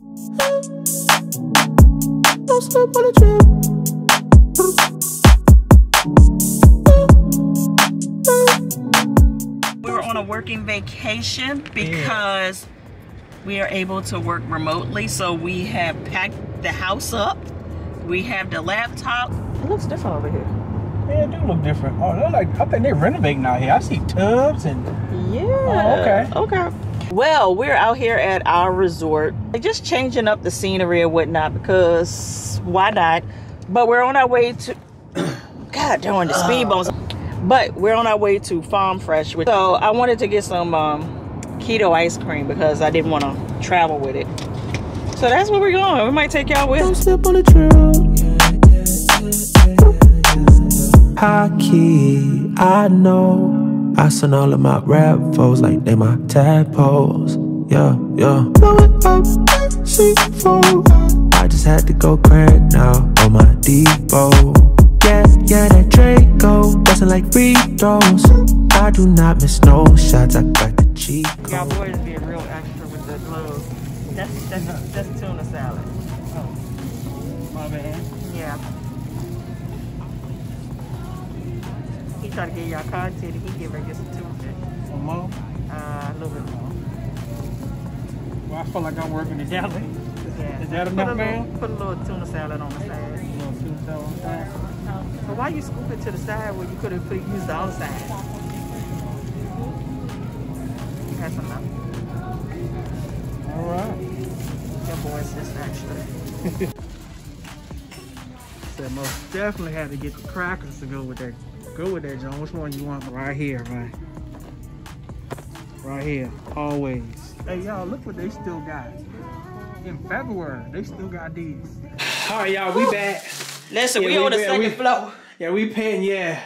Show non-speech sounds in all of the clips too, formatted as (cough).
Don't slip on the trip. We were on a working vacation because we are able to work remotely. So we have packed the house up. We have the laptop. It looks different over here. Yeah, it do look different. Oh, they're like I think they're renovating out here. I see tubs and Yeah. Oh, okay. Okay. Well, we're out here at our resort, like, just changing up the scenery and whatnot because why not? But we're on our way to. (coughs) God darn the speed bumps. But we're on our way to Farm Fresh. which- So I wanted to get some um, keto ice cream because I didn't want to travel with it. So that's where we're going. We might take y'all with. Don't with. slip on the trail. High key, I know. I send all of my rap foes like they my tadpoles. Yeah, yeah. Blow it up, C4. I just had to go crack now on my depot. Yeah, yeah, that Draco bustin' like free throws. I do not miss no shots. I got the cheat Y'all boys being real extra with the gloves. That's that's that's tuna salad. Oh, my bad. Yeah. He tried to get y'all content. He give her just a tuna. Some more. Uh, a little bit more. Well, I feel like I'm working it out. Yeah. Is that enough, a little, man? Put a little tuna salad on the side. A Little two tail on the side. But why you scoop it to the side where you could have put used the other side? That's enough. All right. Your boy's just extra. (laughs) Said most definitely had to get the crackers to go with that. Go with that, John. Which one you want? Right here, man. Right here, always. Hey, y'all, look what they still got. In February, they still got these. All right, y'all, we back. Listen, Yeah, we we on the second we- floor. Yeah, we paying, yeah.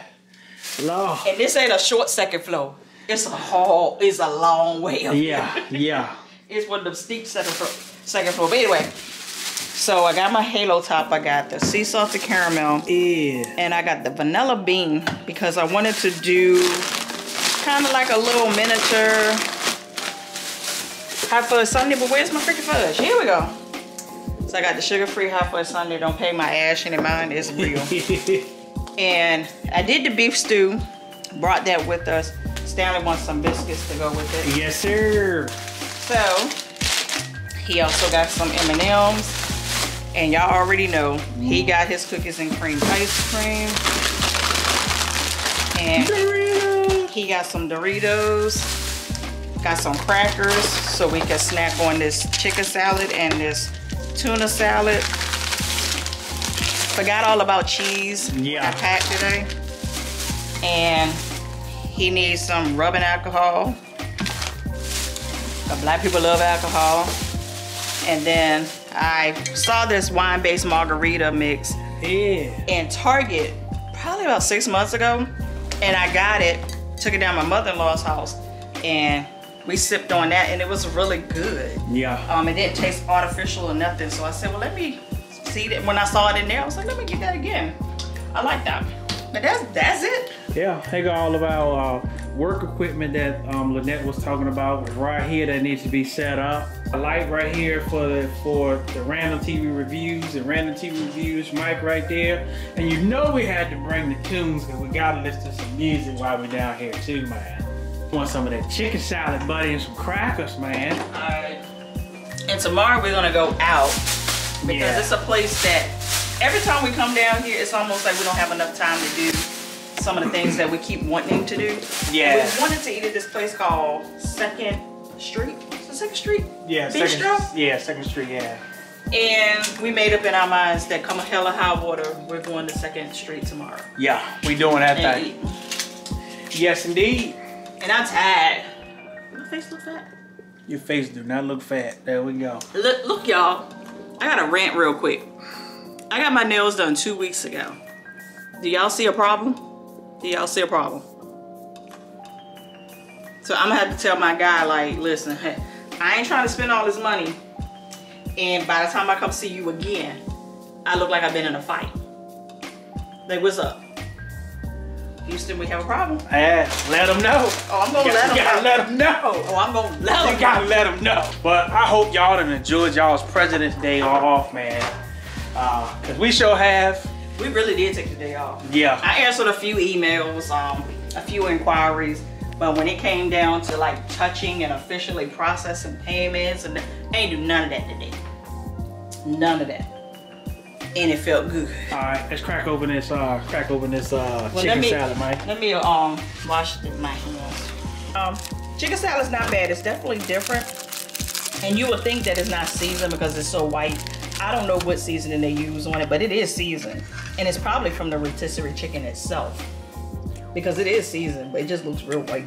Law. And this ain't a short second floor. It's a hall. It's a long way up. Yeah, yeah. (laughs) It's one of them steep second floor. Second floor. But anyway, so I got my halo top. I got the sea salted caramel, Yeah. and I got the vanilla bean because I wanted to do kind of like a little miniature hot fudge sundae. But where's my freaking fudge? Here we go. So I got the sugar-free hot fudge sundae. Don't pay my ash any mind. It's real. (laughs) and I did the beef stew. Brought that with us. Stanley wants some biscuits to go with it. yes, sir. So he also got some M&Ms. And y'all already know he mm. got his cookies and cream ice cream. And he got some Doritos. Got some crackers so we can snack on this chicken salad and this tuna salad. Forgot all about cheese. Yeah. I packed today. And he needs some rubbing alcohol. Uh, Black people love alcohol. And then I saw this wine-based margarita mix Yeah. in Target probably about six months ago. And I got it, took it down my mother-in-law's house, and we sipped on that and it was really good. Yeah. Um, it didn't taste artificial or nothing. So I said, well, let me see that. When I saw it in there, I was like, let me get that again. I like that. But that's that's it. Yeah, they got all of our uh, work equipment that um, Lynette was talking about right here that needs to be set up. A light right here for the for the random TV reviews and random TV reviews mic right there. And you know we had to bring the tunes because we gotta listen to some music while we're down here too, man. Want some of that chicken salad, buddy, and some crackers, man. Alright. And tomorrow we're gonna go out because Yeah. it's a place that every time we come down here, it's almost like we don't have enough time to do some of the things that we keep wanting to do. Yeah. We wanted to eat at this place called Second Street. Second Street? Yeah, Bistro? second, yeah, Second Street, yeah. And we made up in our minds that come a hell or high water, we're going to Second Street tomorrow. Yeah, we doing that And thing. eat. Yes, indeed. And I'm tired. My face look fat. Your face do not look fat. There we go. Look, look, y'all. I gotta rant real quick. I got my nails done two weeks ago. Do y'all see a problem? Do y'all see a problem? So I'm gonna have to tell my guy, like, listen, hey, I ain't trying to spend all this money, and by the time I come see you again, I look like I've been in a fight. Like, what's up? Houston, we have a problem. Eh, let them know. Oh, I'm gonna You let them know. You gotta let them know. Oh, I'm gonna let them. You gotta let them know. But I hope y'all done enjoyed y'all's President's Day off, man. Uh, Cause we sure have. We really did take the day off. Yeah. I answered a few emails, um, a few inquiries, but when it came down to like touching and officially processing payments, and I ain't do none of that today. None of that. And it felt good. All right, let's crack open this. Uh, crack open this uh, Well, chicken me, salad, Mike. Let me um wash the- my hands. Um, chicken salad's not bad. It's definitely different. And you would think that it's not seasoned because it's so white. I don't know what seasoning they use on it, but it is seasoned. And it's probably from the rotisserie chicken itself. Because it is seasoned, but it just looks real white.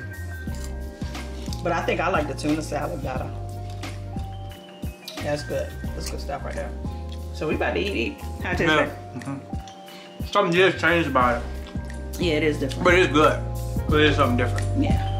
But I think I like the tuna salad better. That's good. That's good stuff right there. So we about to eat, eat. How it taste Yeah. like? Mm-hmm. Something just changed about it, Yeah, it is different. but it's good. But it's something different. Yeah.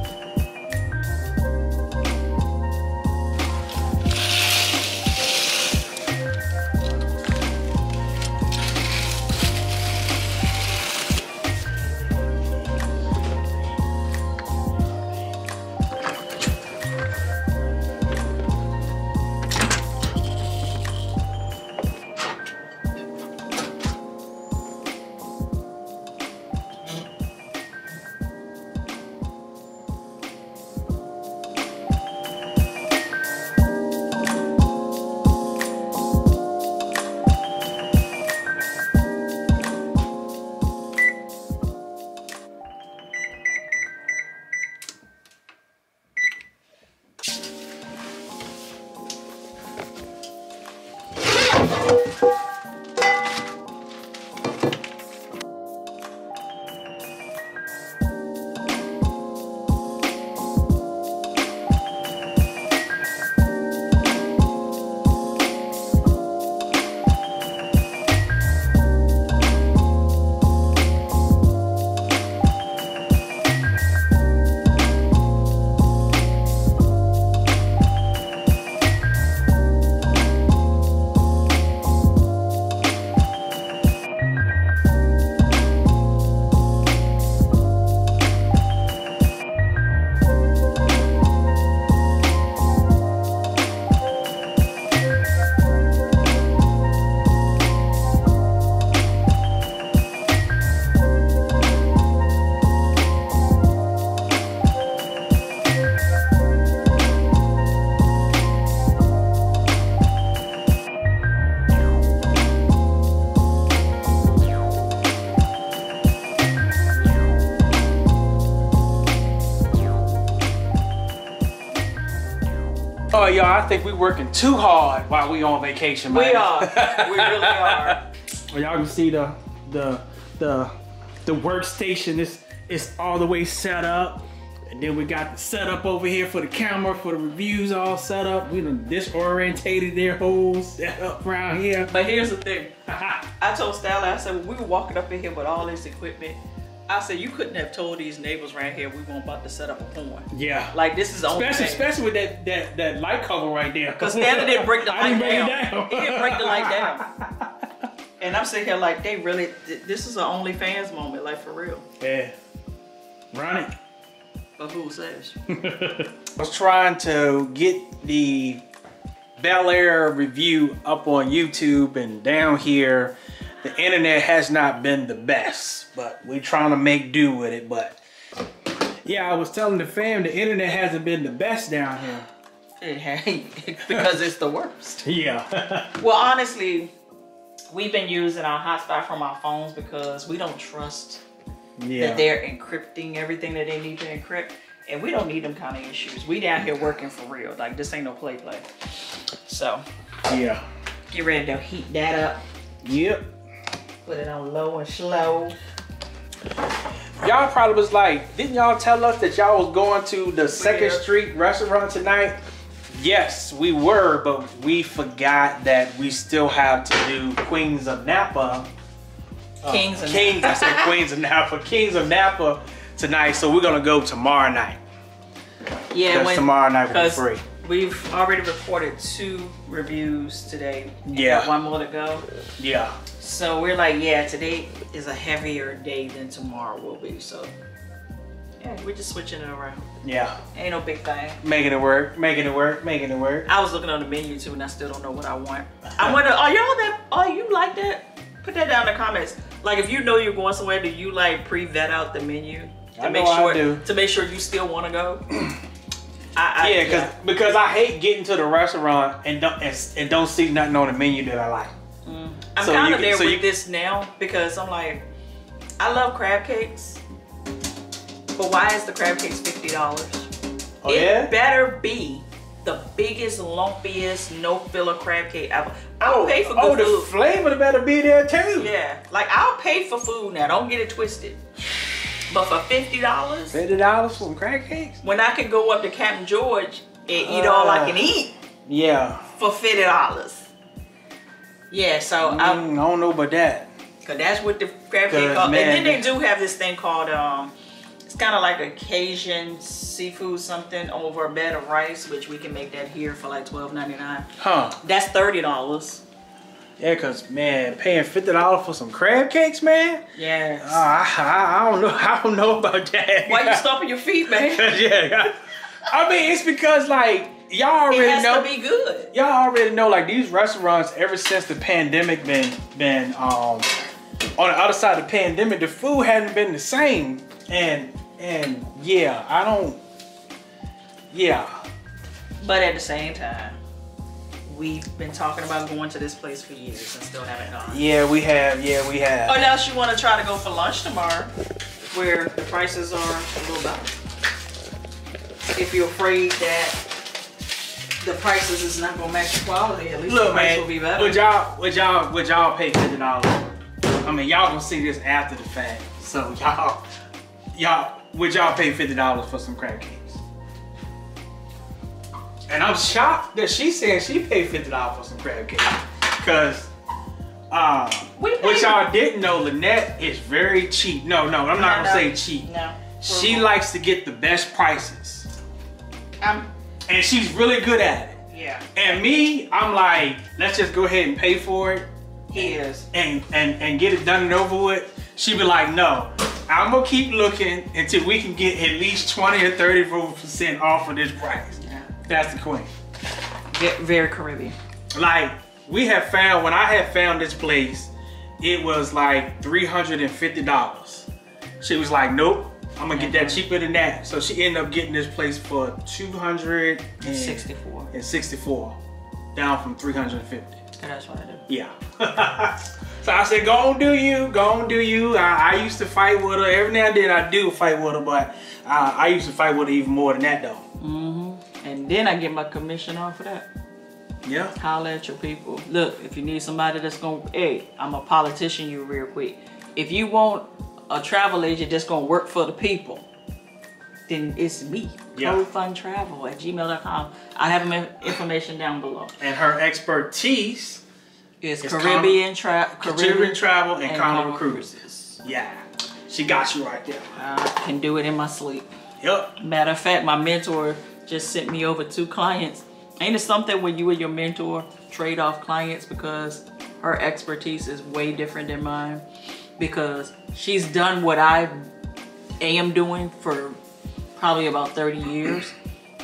Oh, y'all, I think we're working too hard while we on vacation, man. We are. (laughs) We really are. Well, y'all can see the the the the workstation is is all the way set up. And then we got the setup over here for the camera, for the reviews all set up. We done disorientated their whole setup around here. But here's the thing. (laughs) I told Stella, I said, when we were walking up in here with all this equipment, I said, you couldn't have told these neighbors right here we weren't about to set up a porn. yeah. Like, this is only especially, especially with that, that that light cover right there. Because Stella didn't break the (laughs) I light didn't break down. it down. He didn't break the light down. (laughs) And I'm sitting here like, they really, th- this is an OnlyFans moment, like for real. Yeah. Run it. But who says? (laughs) I was trying to get the Bel Air review up on YouTube and down here. The internet has not been the best, but we're trying to make do with it. But yeah, I was telling the fam the internet hasn't been the best down here. It ain't, (laughs) because it's the worst. (laughs) Yeah. Well, honestly, we've been using our hotspot from our phones because we don't trust yeah. that they're encrypting everything that they need to encrypt. And we don't need them kind of issues. We down here working for real. Like this ain't no play play. So yeah. get ready to heat that up. Yep. Put it on low and slow. Y'all probably was like, didn't y'all tell us that y'all was going to the Second Yeah. Street restaurant tonight? Yes, we were, but we forgot that we still have to do Queens of Napa. uh, Kings of Kings, I said Queens of Napa. Kings of Napa tonight, so we're gonna go tomorrow night. Yeah, when, tomorrow night will be 'cause free. We've already reported two reviews today. Yeah. One more to go. Yeah. So we're like, yeah, today is a heavier day than tomorrow will be. So yeah, we're just switching it around. Yeah. Ain't no big thing. Making it work, making it work, making it work. I was looking on the menu too, and I still don't know what I want. I (laughs) wonder, are y'all that? Are you like that? Put that down in the comments. Like, if you know you're going somewhere, do you like pre-vet out the menu to I make sure to make sure you still want to go? (clears throat) I, I, Yeah, cause because I hate getting to the restaurant and don't and, and don't see nothing on the menu that I like. I'm so kind of there so with you- this now because I'm like, I love crab cakes, but why is the crab cakes fifty dollars? Oh it yeah. better be the biggest, lumpiest, no filler crab cake ever. I'll Oh, pay for good oh, the flavor better be there too. Yeah, like I'll pay for food now. Don't get it twisted. But for fifty dollars, Fifty dollars for some crab cakes. when I can go up to Captain George and eat all I can Ah. eat Yeah. for fifty dollars. Yeah, so Mm, I don't know about that. Cause that's what the crab cake called. man, and then they do have this thing called um, it's kind of like a Cajun seafood something over a bed of rice, which we can make that here for like twelve ninety nine. Huh? That's thirty dollars. Yeah, cause man, paying fifty dollars for some crab cakes, man. Yeah. Uh, I, I, I don't know. (laughs) I don't know about that. Why you (laughs) stomping your feet, man? (laughs) yeah. I mean, it's because like y'all It already has know. to be good. y'all already know like these restaurants ever since the pandemic been been um on the other side of the pandemic the food hasn't been the same and and yeah i don't yeah But at the same time, we've been talking about going to this place for years and still haven't gone. yeah we have yeah we have Oh, now she want to try to go for lunch tomorrow, where the prices are a little better. If you're afraid that the prices is not gonna match the quality, at least Look, the price man will be better. would y'all would y'all would y'all pay fifty dollars i mean y'all gonna see this after the fact so (laughs) y'all y'all would y'all pay fifty dollars for some crab cakes and i'm shocked that she said she paid fifty dollars for some crab cakes because uh, We what y'all didn't know lynette is very cheap no no i'm not No, gonna no. say cheap No. she likes to get the best prices I'm, and she's really good at it yeah, and me i'm like let's just go ahead and pay for it he is. and and and get it done and over with, she'd be like, no, I'm gonna keep looking until we can get at least 20 or 30 percent off of this price. Yeah. That's the queen. Ve- Very Caribbean. Like we have found when I had found this place, it was like $350. She was like, nope. I'm gonna get that cheaper than that. So she ended up getting this place for 264, and 64. down from 350. That's what I do. Yeah. (laughs) so I said, go on do you, go on do you. I, I used to fight with her. Every now and then I do fight with her, but uh, I used to fight with her even more than that though. Mm-hmm. And then I get my commission off of that. Yeah. Holler at your people. Look, if you need somebody that's gonna, hey, I'm a politician. You real quick. If you want a travel agent that's gonna work for the people, then it's me. Yeah. CodeFunTravel at gmail.com. I have my information down below. And her expertise, is, It's Caribbean tra- Caribbean travel and, and Carnival Carnival Cruises. Yeah. She got you right there. I can do it in my sleep. Yep. Matter of fact, my mentor just sent me over two clients. Ain't it something when you and your mentor trade off clients because her expertise is way different than mine? Because she's done what I am doing for probably about 30 years.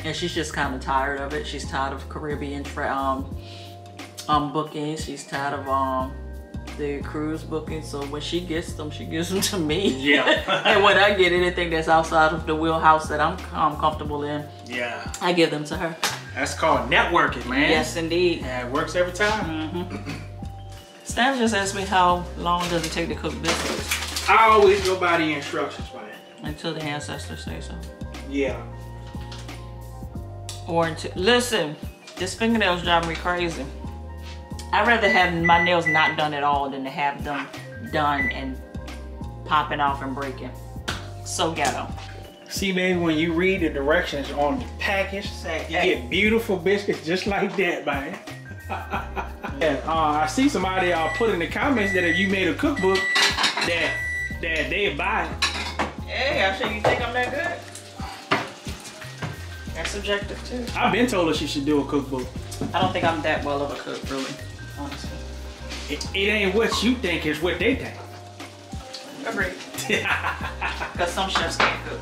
And she's just kind of tired of it. She's tired of Caribbean um, um, bookings. She's tired of um, the cruise bookings. So when she gets them, she gives them to me. Yeah. (laughs) and when I get anything that's outside of the wheelhouse that I'm, I'm comfortable in, Yeah. I give them to her. That's called networking, man. Yes, indeed. Yeah, it works every time. Stan just asked me how long does it take to cook biscuits I always go by the instructions, man. until the ancestors say so. Yeah. Or until listen, this fingernails drive me crazy. I'd rather have my nails not done at all than to have them done and popping off and breaking. So ghetto. See, baby, when you read the directions on the package, you get beautiful biscuits just like that, man. (laughs) and, uh, I see somebody uh, put in the comments that if you made a cookbook, that that they buy it. Hey, I'm sure you think I'm that good? That's subjective too. I've been told that she should do a cookbook. I don't think I'm that well of a cook, really, honestly. It, it ain't what you think, it's what they think. Agreed. (laughs) Because some chefs can't cook.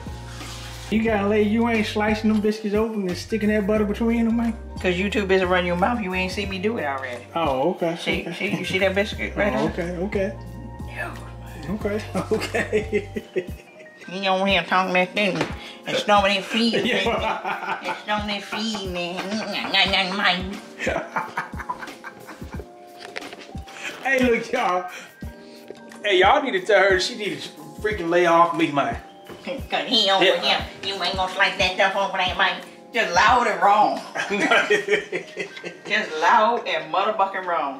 You gotta lay, you ain't slicing them biscuits open and sticking that butter between them, man. Because you too busy running your mouth, you ain't see me do it already. Oh, okay. See, okay. see, you see that biscuit right Oh, there? okay, okay. Yeah. Okay, (laughs) okay. You know, here talking that thing. It's not many feet. It's Yeah. not many feet, man. hey, look, y'all. Hey, y'all need to tell her she need to freaking lay off me, man. Cause he over Yeah. here, you ain't gonna slice that stuff over there, man. Just loud and wrong. (laughs) Just loud and motherfucking wrong.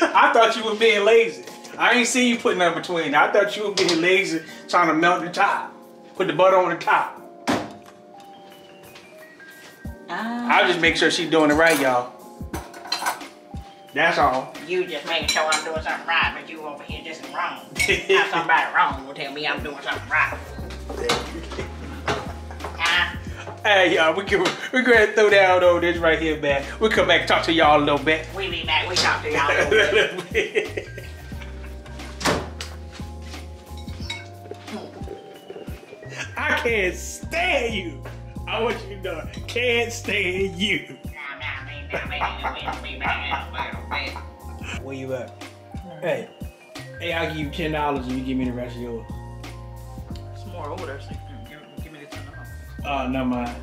I thought you were being lazy. I ain't seen you putting that between. I thought you were being lazy, trying to melt the top. Put the butter on the top. Ah, I'll just make sure she's doing it right, y'all. That's all. you just making sure I'm doing something right, but you over here just wrong. Now somebody (laughs) wrong will tell me I'm doing something right. (laughs) Hey, y'all, we can we and throw down on this right here, man. We'll come back and talk to y'all a little bit. we be back. We talk to y'all. a little (laughs) bit. I can't stand you. I want you to know, can't stand you. Where you at? Hey, hey, I'll give you ten dollars and you give me the rest of yours. It's more order, so you can give, give me the ten dollars. Oh, never mind.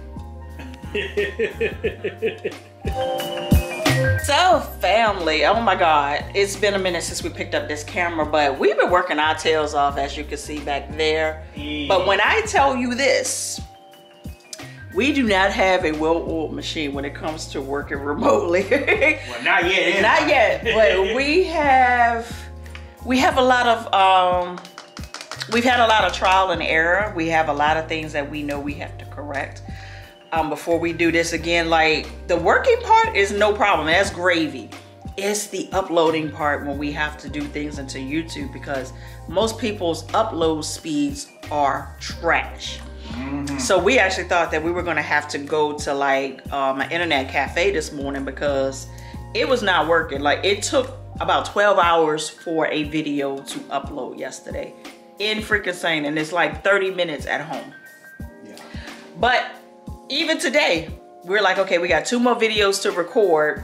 (laughs) So, family, oh my God, it's been a minute since we picked up this camera, but we've been working our tails off, as you can see back there. But when I tell you this, we do not have a well-oiled machine when it comes to working remotely. (laughs) well, not yet. not yet, but (laughs) we have we have a lot of um we've had a lot of trial and error. We have a lot of things that we know we have to correct um, before we do this again. Like the working part is no problem. That's gravy. It's the uploading part when we have to do things into YouTube because most people's upload speeds are trash. So we actually thought that we were gonna have to go to like um, an internet cafe this morning because it was not working. Like it took about 12 hours for a video to upload yesterday. In freaking sane and it's like 30 minutes at home. Yeah. But even today, we're like, okay, we got two more videos to record.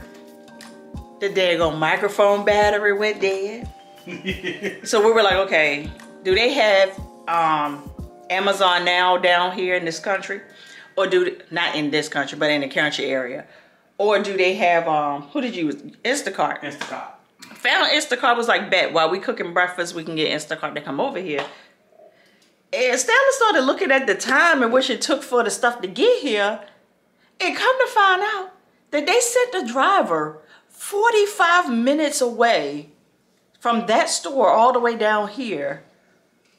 The daggone microphone battery went dead. (laughs) So we were like, okay, do they have um, Amazon now down here in this country? Or do, not in this country, but in the country area. Or do they have, um, who did you use? Instacart. Instacart. Found Instacart was like, bet, while we cooking breakfast, we can get Instacart to come over here. And Stanley started looking at the time and which it took for the stuff to get here. And come to find out that they sent the driver 45 minutes away from that store all the way down here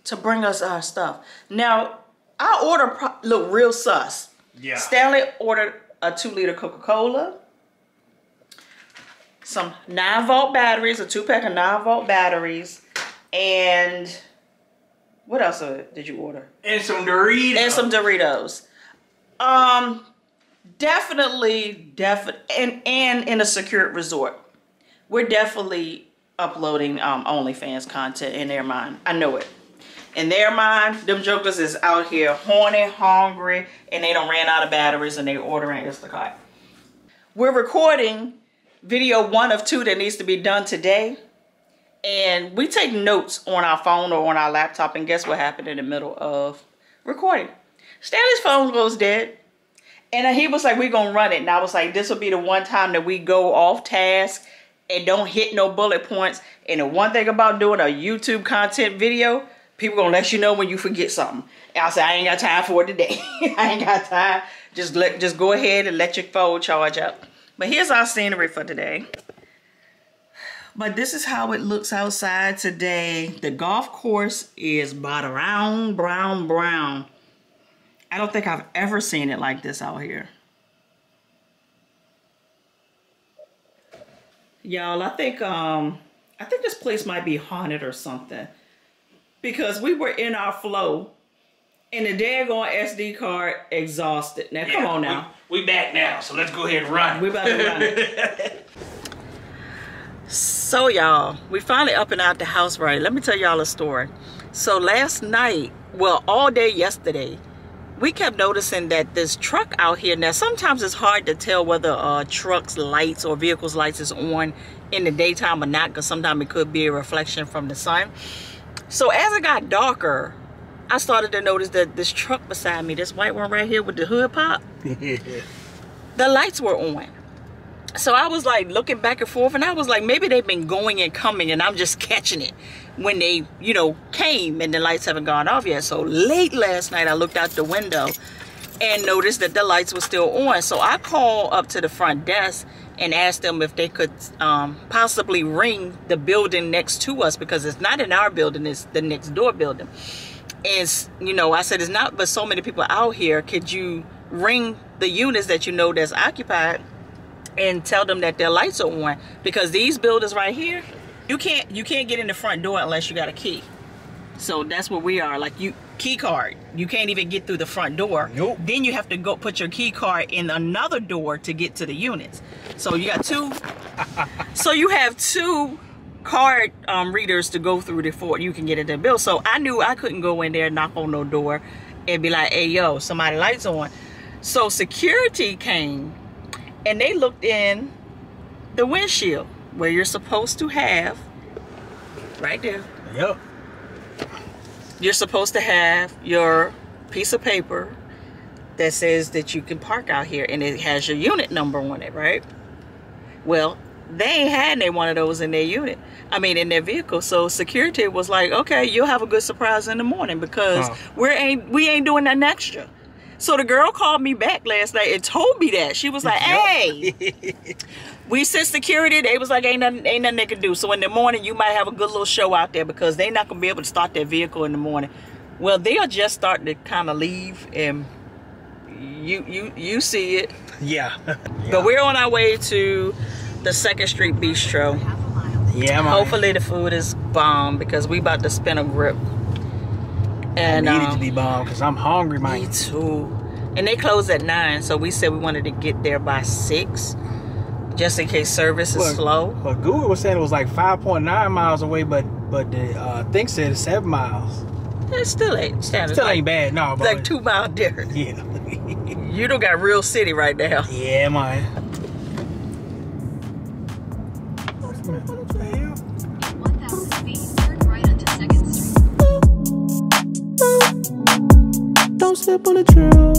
to bring us our stuff. Now, our order pro- look real sus. Yeah. Stanley ordered a two liter Coca Cola, some nine volt batteries, a two pack of nine volt batteries, and what else uh, did you order? And some Doritos. And some Doritos. Um, definitely, definitely, and and in a secured resort, we're definitely uploading um OnlyFans content in their mind. I know it. In their mind, them jokers is out here horny, hungry, and they don't ran out of batteries and they ordering Instacart. We're recording video one of two that needs to be done today. And we take notes on our phone or on our laptop, and guess what happened in the middle of recording? Stanley's phone goes dead. And he was like, we're going to run it. And I was like, this will be the one time that we go off task and don't hit no bullet points. And the one thing about doing a YouTube content video, people to let you know when you forget something. I said, I ain't got time for it today. (laughs) I ain't got time. Just let, just go ahead and let your phone charge up. But here's our scenery for today. But this is how it looks outside today. The golf course is brown, brown, brown. I don't think I've ever seen it like this out here. Y'all, I think um I think this place might be haunted or something. Because we were in our flow And the daggone SD card exhausted. Now, come on now. We, we back now, so let's go ahead and run. We about to run it. (laughs) So y'all, we finally up and out the house right. Let me tell y'all a story. So last night, well, all day yesterday, we kept noticing that this truck out here. Now, sometimes it's hard to tell whether a truck's lights or vehicle's lights is on in the daytime or not, because sometimes it could be a reflection from the sun. So as it got darker, I started to notice that this truck beside me, this white one right here with the hood pop, (laughs) the lights were on. So I was like looking back and forth, and I was like, maybe they've been going and coming, and I'm just catching it when they, you know, came and the lights haven't gone off yet. So late last night, I looked out the window and noticed that the lights were still on. So I called up to the front desk and asked them if they could um, possibly ring the building next to us because it's not in our building, it's the next door building. And, you know, I said, it's not but so many people out here. Could you ring the units that you know that's occupied and tell them that their lights are on? Because these buildings right here, you can't you can't get in the front door unless you got a key. So that's where we are. Like you key card. You can't even get through the front door. Nope. Then you have to go put your key card in another door to get to the units. So you got two (laughs) so you have two card um, readers to go through before you can get into the bill. So I knew I couldn't go in there, knock on no door, and be like, "Hey, yo, somebody lights on." So security came, and they looked in the windshield where you're supposed to have, right there. Yep. You're supposed to have your piece of paper that says that you can park out here, and it has your unit number on it, right? Well, they ain't had any one of those in their unit. I mean, in their vehicle. So security was like, "Okay, you'll have a good surprise in the morning because we ain't we ain't doing nothing extra." So the girl called me back last night and told me that she was like, (laughs) "Hey, we sent security. They was like, ain't nothing, ain't nothing they can do. So in the morning, you might have a good little show out there because they not gonna be able to start their vehicle in the morning. Well, they are just starting to kind of leave, and you you you see it. Yeah. (laughs) But we're on our way to the Second Street Bistro. yeah. Hopefully the food is bomb because we about to spin a grip. And I need it to um, be bomb because I'm hungry, man. me too. And they close at nine, so we said we wanted to get there by six, just in case service is Well, slow. But Google was saying it was like 5.9 miles away, but but the uh, thing said it's seven miles. It still ain't standard. Still ain't bad, no. But like two mile difference. (laughs) Yeah. You don't got real city right now. yeah, man. Don't on the trail.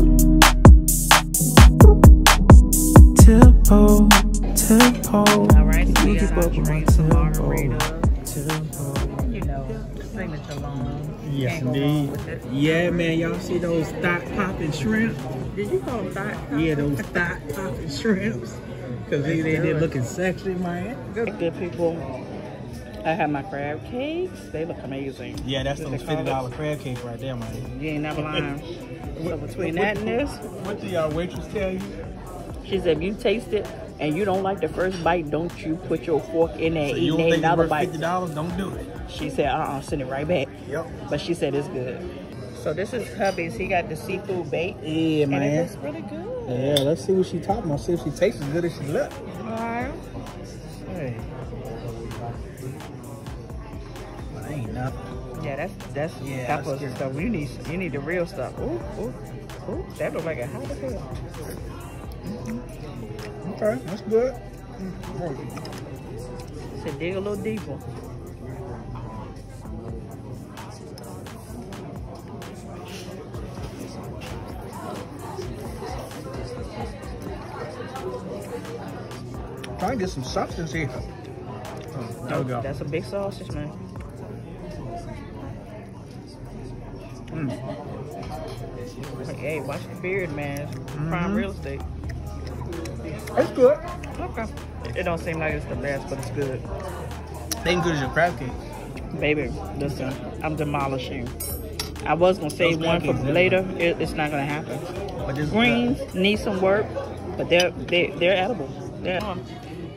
Tempo, tempo. All right, so we You got keep our up with my drinks, some tempo. Tempo. You know, signature long. Yes, Can't go indeed. Yeah, man. Y'all see those thought popping shrimp? Did you call them thigh? Yeah, those thought popping shrimps. Because they, they, they're looking sexy, man. Good, good people. I have my crab cakes. They look amazing. Yeah, that's What call fifty dollar crab cakes right there, man. You ain't never lying. (laughs) so between that and this, What did y'all waitress tell you? she said if you taste it and you don't like the first bite, don't you put your fork in there So and you eat don't think it's another bite. fifty dollars? Don't do it. She said, uh-uh, send it right back. Yep. But she said it's good. So this is hubby's. He got the seafood bait. Yeah, And it man. looks really good. Yeah, let's see what she talking about. See if she tastes as good as she look. Yeah, that's that's Yeah, that's was stuff. You need you need the real stuff. Ooh, ooh, ooh. That look like a hot as hell. Mm-hmm. Okay, that's good. So dig a little deeper. Trying to get some substance here. Oh, there we go. That's a big sausage, man. Hey, watch the beard, man. It's Prime Mm-hmm. real estate. It's good. Okay. It don't seem like it's the best, but it's good. Ain't good as your crab cake. Baby, listen, I'm demolishing. I was gonna save Those one for later. It, it's not gonna happen. But this Greens need some work, but they're they, they're edible. They're,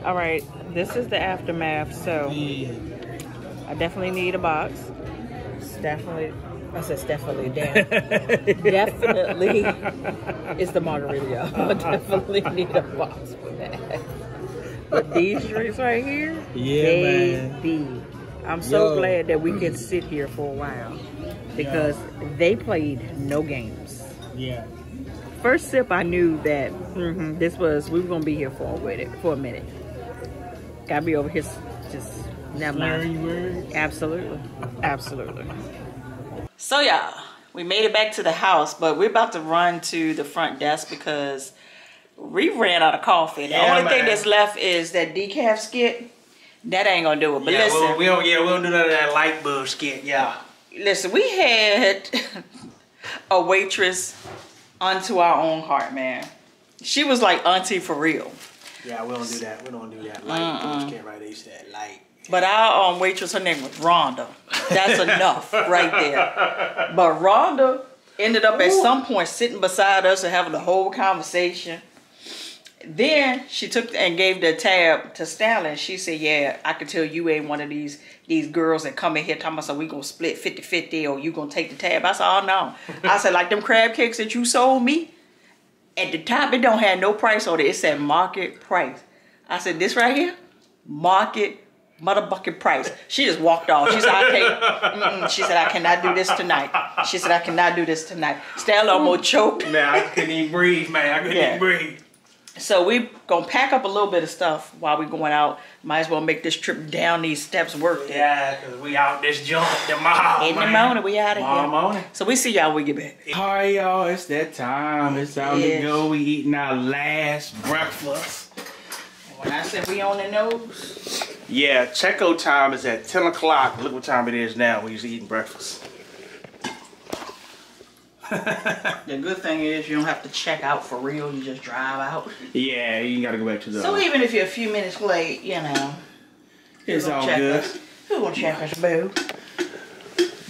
all right, this is the aftermath. So Yeah. I definitely need a box. It's definitely I said definitely, damn. definitely is the margarita. I (laughs) definitely need a box for that. But these drinks right here, Yeah, baby. I'm so Yo. glad that we can sit here for a while because they played no games. Yeah. First sip, I knew that mhm, this was we were gonna be here for a minute. For a minute, gotta be over here. Just never mind. Absolutely. Absolutely. So y'all, we made it back to the house, but we're about to run to the front desk because we ran out of coffee. The Yeah, only thing that's left is that decaf skit. That ain't gonna do it. But yeah, listen, well, we don't. Yeah, we don't do none of that light bulb skit. Yeah. listen, we had (laughs) a waitress unto our own heart, man. She was like auntie for real. Yeah, we don't do that. We don't do that light bulb skit right. They said light. But our um, waitress, her name was Rhonda. That's enough right there. But Rhonda ended up at some point sitting beside us and having the whole conversation. Then she took and gave the tab to Stanley. She said, Yeah, I can tell you ain't one of these these girls that come in here talking about so we gonna split 50-50 or you gonna take the tab. I said, Oh no. I said, like them crab cakes that you sold me, at the top it don't have no price on it. It said market price. I said, This right here, market motherfucking price. She just walked off. She said, I can't. She said, I cannot do this tonight. She said, I cannot do this tonight. Stanley almost choked. Man, I couldn't even breathe, man. I couldn't Yeah. even breathe. So we gonna pack up a little bit of stuff while we going out. Might as well make this trip down these steps work. it. Yeah, cause we out this joint tomorrow. In the morning, we out of Tomorrow here. morning. So we see y'all when we get back. All right, y'all. It's that time. It's time Yeah. to go. We eating our last breakfast. When I said we on the nose, Yeah, checkout time is at 10 o'clock. Look what time it is now. We're just eating breakfast. (laughs) the good thing is you don't have to check out for real. You just drive out. Yeah, you gotta go back to the. So even if you're a few minutes late, you know, it's who all check good. us? Who gonna check us, boo?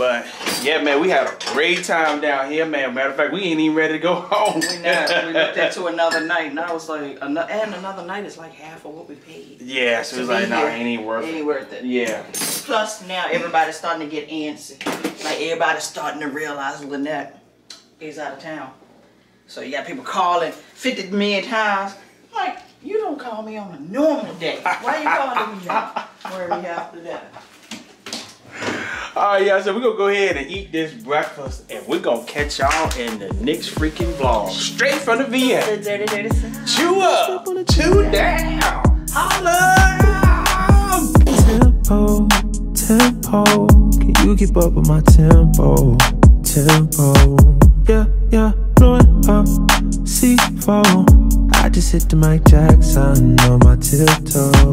But yeah, man, we had a great time down here, man. Matter of fact, we ain't even ready to go (laughs) home. We not. We looked into another night, and I was like, and another night is like half of what we paid. yeah, so To it's like, nah, here. ain't even worth Ain't it. worth it. Yeah. Plus, now everybody's starting to get antsy. Like everybody's starting to realize Lynette is out of town. So you got people calling 50 million times. Like, you don't call me on a normal day. Why are you calling me? Where we after that? All right, y'all, so we're gonna go ahead and eat this breakfast, and we're gonna catch y'all in the next freaking vlog. Straight from the VA. The dirty, dirty sound. Chew up, chew down. Holla! Tempo, tempo. Can you keep up with my tempo? Tempo. Yeah, yeah, blowing up, C4. I just hit the Mike Jackson on my tiptoes.